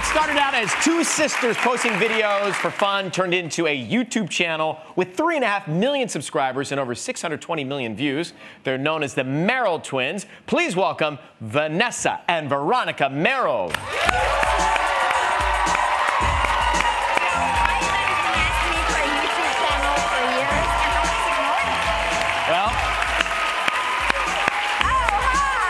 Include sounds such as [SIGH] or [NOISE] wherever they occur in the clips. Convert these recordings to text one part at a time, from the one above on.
What started out as two sisters posting videos for fun turned into a YouTube channel with three and a half million subscribers and over 620 million views. They're known as the Merrell twins. Please welcome Vanessa and Veronica Merrell. Well, oh hi!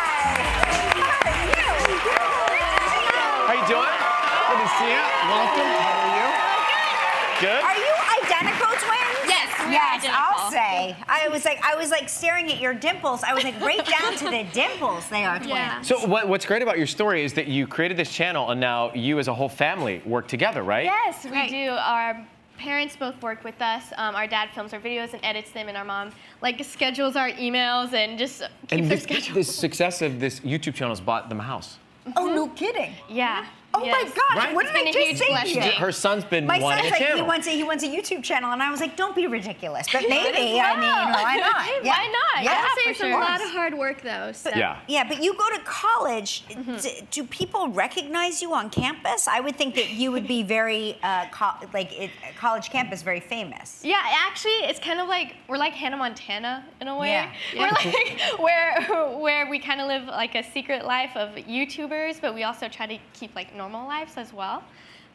how you doing? Good to see you. Welcome. How are you? Good. Are you identical twins? Yes, we are Yes, identical. I'll say. I was like, I was like staring at your dimples. I was like, right down to the dimples. They are twins. Yeah. So what, what's great about your story is that you created this channel and now you as a whole family work together, right? Yes, we Right. do. Our parents both work with us. Um, our dad films our videos and edits them, and our mom like schedules our emails and just keeps And our this, schedule. the success of this YouTube channel has bought them a house. Oh, no kidding. yeah. Oh yes. my gosh, Right. what It's did I been a just say to blessing. you? Her son's been My wanting son's a like, he channel. wants, a, he wants a YouTube channel, and I was like, don't be ridiculous. But [LAUGHS] as maybe, I mean, why [LAUGHS] not? Hey, Yeah. why not? Yeah, Yeah, for for it's sure. a lot of hard work though. So. yeah. Yeah, but you go to college. D- do people recognize you on campus? I would think that you would be very, uh, co- like, it, college campus, very famous. Yeah, actually, it's kind of like we're like Hannah Montana in a way. Yeah. We're like [LAUGHS] where where we kind of live like a secret life of YouTubers, but we also try to keep like normal lives as well.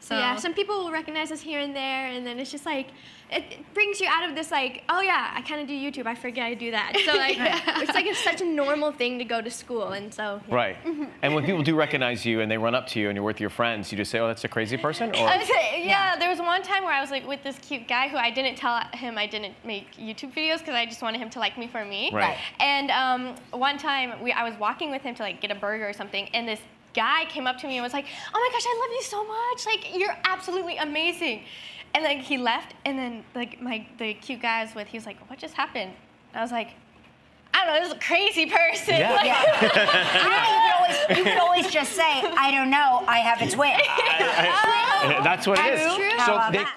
So Yeah, some people will recognize us here and there, and then it's just like it, it brings you out of this like, oh yeah, I kind of do YouTube. I forget I do that. So like, [LAUGHS] it's like it's such a normal thing to go to school, and so yeah. Right. [LAUGHS] And when people do recognize you and they run up to you and you're with your friends, you just say, oh, that's a crazy person? Or [LAUGHS] Okay, yeah, there was one time where I was like with this cute guy who I didn't tell him I didn't make YouTube videos because I just wanted him to like me for me. Right. And um, one time we, I was walking with him to like get a burger or something, and this guy came up to me and was like, "Oh my gosh, I love you so much! Like you're absolutely amazing." And like he left, and then like my the cute guy I was with, he was like, "What just happened?" And I was like, "I don't know, this is a crazy person." Yeah. Like, Yeah. [LAUGHS] you, know, you, could always, you could always just say, I don't know, I have a twin. Oh. that's what it is. That's true. How So about they, that?